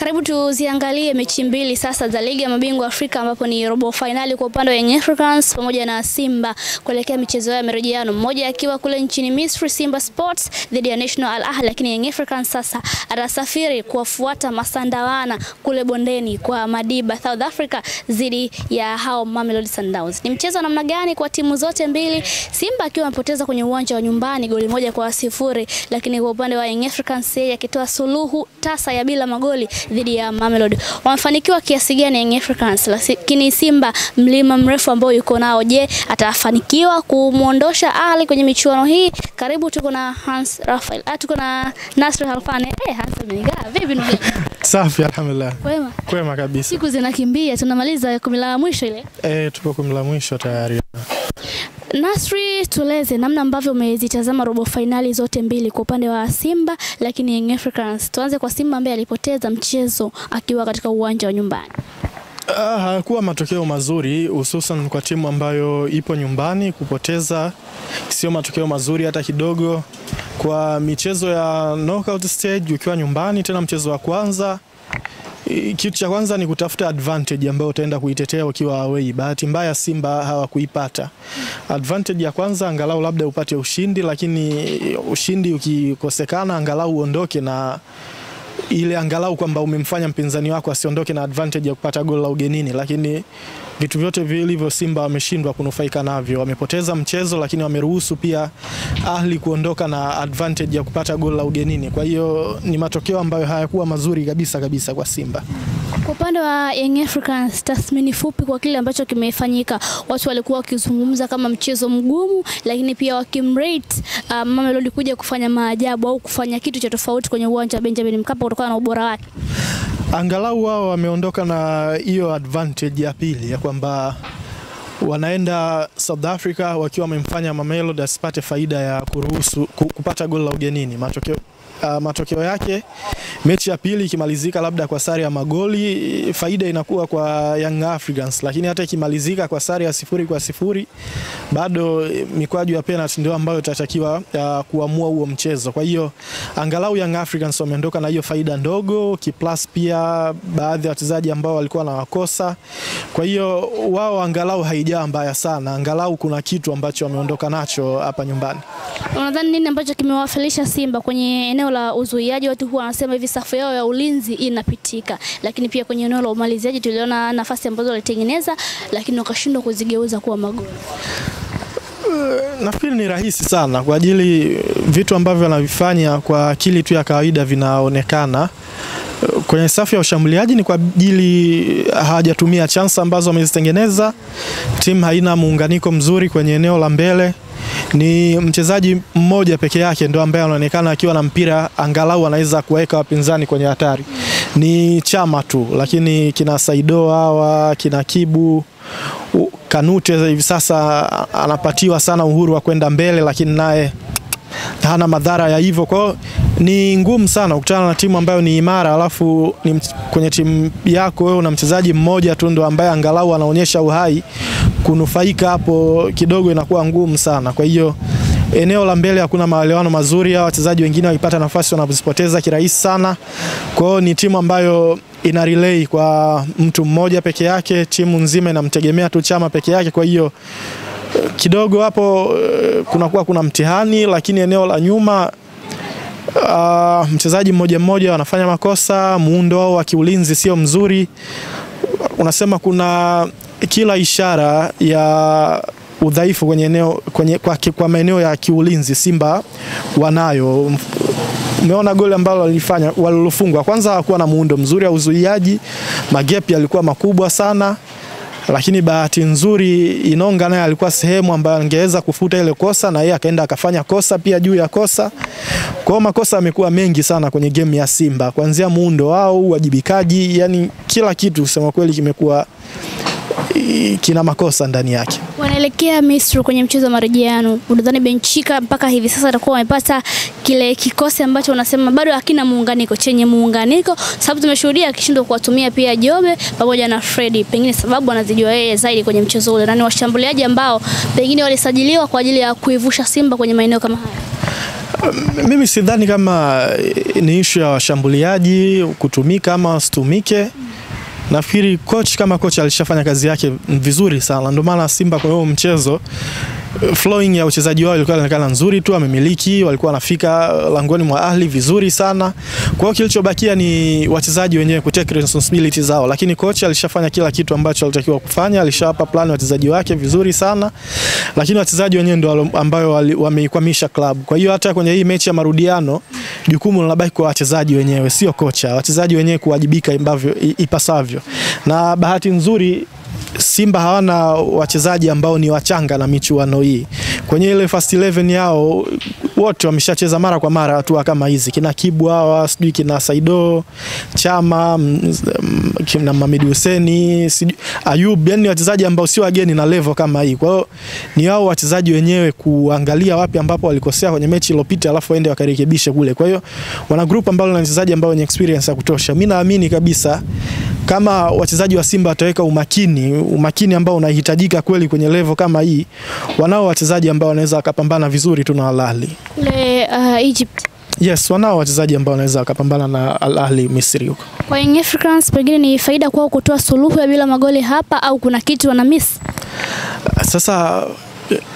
Karibu tuziangalie mechi mbili sasa za ligi ya mabingwa Afrika ambapo ni robo fainali kwa upande wa Young Africans pamoja na Simba kuelekea michezo ya marejeano, mmoja akiwa kule nchini Misri, Simba Sports dhidi ya National Al Ahly, lakini Young Africans sasa atasafiri kuwafuata Masandawana kule bondeni kwa Madiba South Africa dhidi ya hao Mamelodi Sundowns. Ni mchezo wa namna gani kwa timu zote mbili? Simba akiwa amepoteza kwenye uwanja wa nyumbani goli moja kwa sifuri, lakini kwa upande wa Young Africans yeye akitoa suluhu tasa ya bila magoli dhidi ya Mamelodi. Wamefanikiwa kiasi gani Young Africans? Lakini Simba mlima mrefu ambao yuko nao, je, atafanikiwa kumwondosha Ali kwenye michuano hii? Karibu, tuko na Hans Rafael. Ah, tuko na Nasr Halfane. Eh, Hans amenigaa. Vipi ndugu? Safi, alhamdulillah. Kwema. Kwema kabisa. Siku zinakimbia, tunamaliza kumi la mwisho ile. Eh, tupo kumi la mwisho tayari. Nasri, tueleze namna ambavyo umezitazama robo fainali zote mbili kwa upande wa Simba lakini Young Africans. Tuanze kwa Simba ambaye alipoteza mchezo akiwa katika uwanja wa nyumbani. Ah, hayakuwa matokeo mazuri hususan kwa timu ambayo ipo nyumbani. Kupoteza sio matokeo mazuri hata kidogo. Kwa michezo ya knockout stage ukiwa nyumbani, tena mchezo wa kwanza kitu cha kwanza ni kutafuta advantage ambayo utaenda kuitetea ukiwa away. Bahati mbaya Simba hawakuipata advantage ya kwanza, angalau labda upate ushindi, lakini ushindi ukikosekana, angalau uondoke na ile angalau kwamba umemfanya mpinzani wako asiondoke na advantage ya kupata goli la ugenini, lakini vitu vyote vilivyo Simba wameshindwa kunufaika navyo. Wamepoteza mchezo, lakini wameruhusu pia Ahli kuondoka na advantage ya kupata goli la ugenini. Kwa hiyo ni matokeo ambayo hayakuwa mazuri kabisa kabisa kwa Simba. Kwa upande wa Young Africans, tathmini fupi kwa kile ambacho kimefanyika. Watu walikuwa wakizungumza kama mchezo mgumu, lakini pia wakimrate uh, Mamelodi kuja kufanya maajabu au kufanya kitu cha tofauti kwenye uwanja wa Benjamin Mkapa kutokana na ubora wake. Angalau wao wameondoka na hiyo advantage ya pili ya kwamba wanaenda South Africa wakiwa wamemfanya Mamelodi asipate faida ya kuruhusu kupata goli la ugenini. Matokeo Uh, matokeo yake mechi ya pili ikimalizika labda kwa sare ya magoli, faida inakuwa kwa Young Africans, lakini hata ikimalizika kwa sare ya sifuri kwa sifuri bado mikwaju ya penalty ndio ambayo itatakiwa uh, kuamua huo mchezo. Kwa hiyo angalau Young Africans wameondoka na hiyo faida ndogo, kiplus pia baadhi ya wachezaji ambao walikuwa na wakosa. Kwa hiyo wao angalau haijaa mbaya sana, angalau kuna kitu ambacho wameondoka nacho hapa nyumbani. Unadhani nini ambacho kimewafilisha Simba kwenye eneo la uzuiaji? Watu huwa wanasema hivi safu yao ya ulinzi inapitika, lakini pia kwenye eneo la umaliziaji tuliona nafasi ambazo walitengeneza, lakini wakashindwa kuzigeuza kuwa magoli. Nafikiri ni rahisi sana kwa ajili vitu ambavyo wanavifanya kwa akili tu ya kawaida vinaonekana kwenye safu ya ushambuliaji ni kwa ajili hawajatumia chance ambazo wamezitengeneza. Timu haina muunganiko mzuri kwenye eneo la mbele. Ni mchezaji mmoja peke yake ndo ambaye anaonekana akiwa na mpira angalau anaweza kuweka wapinzani kwenye hatari, ni Chama tu, lakini kina Saido hawa kina Kibu Kanute hivi sasa anapatiwa sana uhuru wa kwenda mbele, lakini naye hana madhara ya hivyo. Kwa ni ngumu sana kukutana na timu ambayo ni imara, alafu ni kwenye timu yako wewe una mchezaji mmoja tu ndo ambaye angalau anaonyesha uhai, kunufaika hapo kidogo inakuwa ngumu sana. Kwa hiyo eneo la mbele hakuna maelewano mazuri, hao wachezaji wengine wakipata nafasi wanazipoteza kirahisi sana. Kwa hiyo ni timu ambayo ina relay kwa mtu mmoja peke yake, timu nzima inamtegemea tu Chama peke yake, kwa hiyo kidogo hapo kunakuwa kuna mtihani, lakini eneo la nyuma uh, mchezaji mmoja mmoja wanafanya makosa, muundo wao wa kiulinzi sio mzuri. Unasema kuna kila ishara ya udhaifu kwenye eneo, kwenye, kwa, kwa maeneo ya kiulinzi Simba wanayo. Umeona goli ambalo walifanya walilofungwa, kwanza hakuwa na muundo mzuri wa uzuiaji, magepi yalikuwa makubwa sana lakini bahati nzuri Inonga naye alikuwa sehemu ambayo angeweza kufuta ile kosa na yeye akaenda akafanya kosa pia juu ya kosa. Kwa hiyo makosa yamekuwa mengi sana kwenye game ya Simba, kuanzia muundo wao, uwajibikaji, yani kila kitu kusema kweli kimekuwa kina makosa ndani yake. Wanaelekea Misri kwenye mchezo wa marejeano. Unadhani Benchika mpaka hivi sasa atakuwa amepata kile kikosi ambacho unasema bado hakina muunganiko, chenye muunganiko, sababu tumeshuhudia akishindwa kuwatumia pia Jobe pamoja na Fredi, pengine sababu anazijua yeye zaidi kwenye mchezo ule, na ni washambuliaji ambao pengine walisajiliwa kwa ajili ya kuivusha Simba kwenye maeneo kama haya. Mimi sidhani kama ni ishu ya washambuliaji kutumika ama wasitumike. Nafikiri coach kama coach alishafanya kazi yake vizuri sana, ndio maana Simba kwa huo mchezo flowing ya uchezaji wao ilikuwa inaonekana nzuri tu, amemiliki, walikuwa wanafika langoni mwa Ahli vizuri sana. Kwa hiyo kilichobakia ni wachezaji wenyewe ku take responsibility zao, lakini kocha alishafanya kila kitu ambacho alitakiwa kufanya, alishawapa plan wachezaji wake vizuri sana, lakini wachezaji wenyewe ndio ambao wameikwamisha club. Kwa hiyo hata kwenye hii mechi ya marudiano jukumu linabaki kwa wachezaji wenyewe, sio kocha. Wachezaji wenyewe kuwajibika ambavyo ipasavyo, na bahati nzuri Simba hawana wachezaji ambao ni wachanga na michuano hii. Kwenye ile first 11 yao wote wameshacheza mara kwa mara hatua kama hizi, kina Kibwa hawa, sijui kina Saido Chama, kina Mamidi Huseni, Ayub, yani wachezaji ambao si wageni na level kama hii. Kwa hiyo ni hao wachezaji wenyewe kuangalia wapi ambapo walikosea kwenye mechi iliyopita, alafu waende wakarekebishe kule. Kwa hiyo wana group ambalo na wachezaji ambao wenye experience ya kutosha. Mimi naamini kabisa kama wachezaji wa Simba wataweka umakini, umakini ambao unahitajika kweli kwenye levo kama hii, wanao wachezaji ambao wanaweza wakapambana vizuri tu na Al Ahly. Kule uh, Egypt. Yes, wanao wachezaji ambao wanaweza wakapambana na Al Ahly Misri huko. Kwa Young Africans pengine ni faida kwao kutoa suluhu ya bila magoli hapa au kuna kitu wana miss? Sasa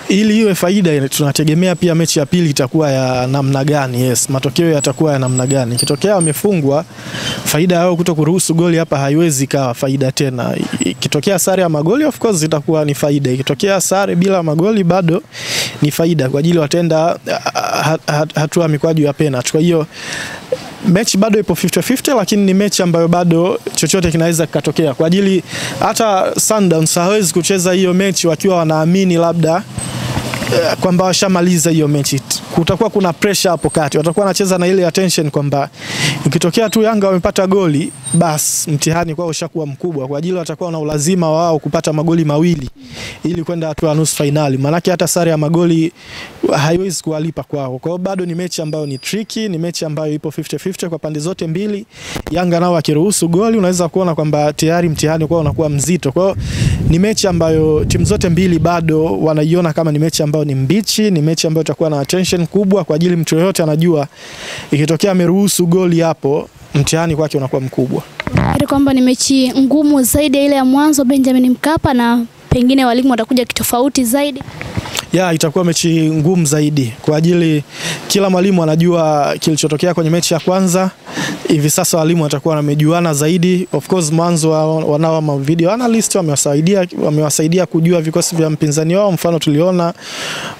ili iwe faida tunategemea pia mechi ya pili itakuwa ya namna gani. Yes, matokeo yatakuwa ya namna gani. Ikitokea wamefungwa, faida yao kuto kuruhusu goli hapa haiwezi kawa faida tena. Ikitokea sare ya magoli, of course itakuwa ni faida. Ikitokea sare bila magoli, bado ni faida kwa ajili wataenda hatua ya mikwaju ya penalty. Kwa hiyo mechi bado ipo 50-50, lakini ni mechi ambayo bado chochote kinaweza kikatokea, kwa ajili hata Sundowns hawezi kucheza hiyo mechi wakiwa wanaamini labda kwamba washamaliza hiyo mechi. Kutakuwa kuna pressure hapo kati, watakuwa wanacheza na ile attention kwamba ikitokea tu Yanga wamepata goli, basi mtihani kwao ushakuwa mkubwa, kwa ajili watakuwa na ulazima wao kupata magoli mawili ili kwenda hatua ya nusu fainali, maanake hata sare ya magoli haiwezi kuwalipa kwao. Kwa hiyo bado ni mechi ambayo ni tricky, ni mechi ambayo ipo 50-50 kwa pande zote mbili. Yanga nao akiruhusu goli, unaweza kuona kwamba tayari mtihani kwao unakuwa mzito. Kwa hiyo ni mechi ambayo timu zote mbili bado wanaiona kama ni mechi ambayo ni mbichi, ni mechi ambayo itakuwa na attention kubwa, kwa ajili mtu yoyote anajua ikitokea ameruhusu goli hapo mtihani kwake unakuwa mkubwa. Nafikiri kwamba ni mechi ngumu zaidi ya ile ya mwanzo Benjamin Mkapa, na pengine walimu watakuja kitofauti zaidi. Ya, itakuwa mechi ngumu zaidi kwa ajili kila mwalimu anajua kilichotokea kwenye mechi ya kwanza. Hivi sasa walimu watakuwa wamejuana zaidi. Of course mwanzo wanao ma video analyst wamewasaidia wamewasaidia kujua vikosi vya mpinzani wao. Mfano tuliona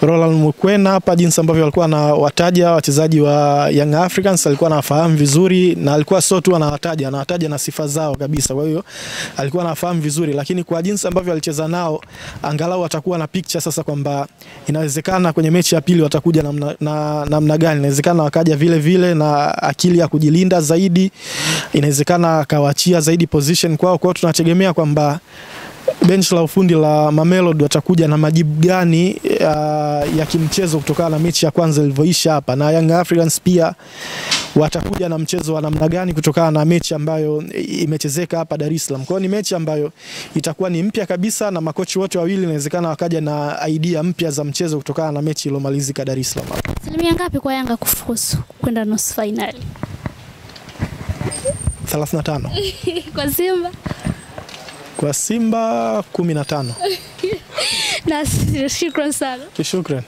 Roland Mukwena hapa jinsi ambavyo alikuwa anawataja wachezaji wa Young Africans, alikuwa anafahamu vizuri na alikuwa sio tu anawataja, anawataja na sifa zao kabisa. Kwa hiyo alikuwa anafahamu vizuri, lakini kwa jinsi ambavyo alicheza nao, angalau watakuwa na picture sasa kwamba inawezekana kwenye mechi ya pili watakuja namna na, namna gani. Inawezekana wakaja vile vile na akili ya kujilinda zaidi, inawezekana akawachia zaidi position kwao. Kwa hiyo tunategemea kwamba bench la ufundi la Mamelodi watakuja na majibu gani ya, ya kimchezo kutokana na mechi ya kwanza ilivyoisha hapa, na Young Africans pia watakuja na mchezo wa namna gani kutokana na mechi ambayo imechezeka hapa Dar es Salaam. Kwa hiyo ni mechi ambayo itakuwa ni mpya kabisa, na makochi wote wawili inawezekana wakaja na idea mpya za mchezo kutokana na mechi iliyomalizika Dar es Salaam. Asilimia ngapi kwa Yanga kufuzu kwenda nusu fainali? 35. Kwa Simba Kwa Simba 15. na shukrani sana. Shukran.